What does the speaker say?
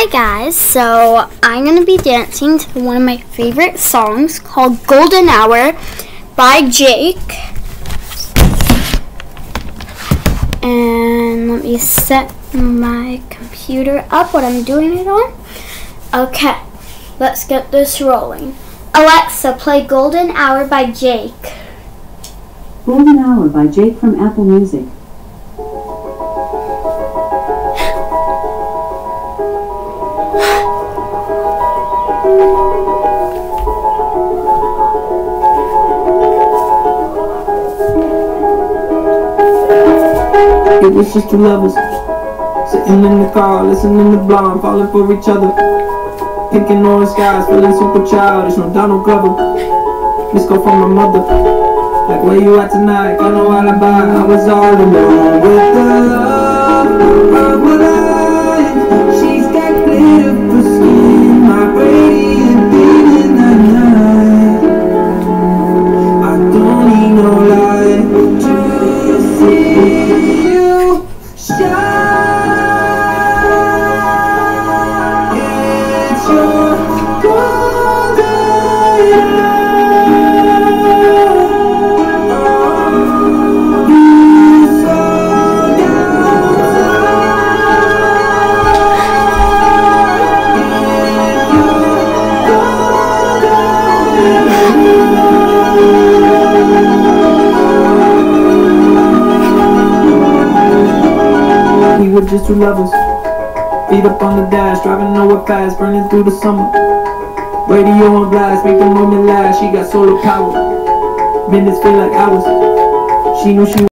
Hi guys, so I'm going to be dancing to one of my favorite songs called Golden Hour by JVKE. And let me set my computer up what I'm doing it on. Okay, let's get this rolling. Alexa, play Golden Hour by JVKE. Golden Hour by JVKE from Apple Music. It was just two lovers Sitting in the car, listening to Blonde Falling for each other Pink and orange skies, feeling super childish No Donald Glover This go from my mother. Like where you at tonight, got no alibi. I was all alone with the love you shine It's your golden hour Were just two lovers Feet up on the dash, driving nowhere fast Burning through the summer. Radio on blast, make the moment last She got solar power. Minutes feel like hours. She knew she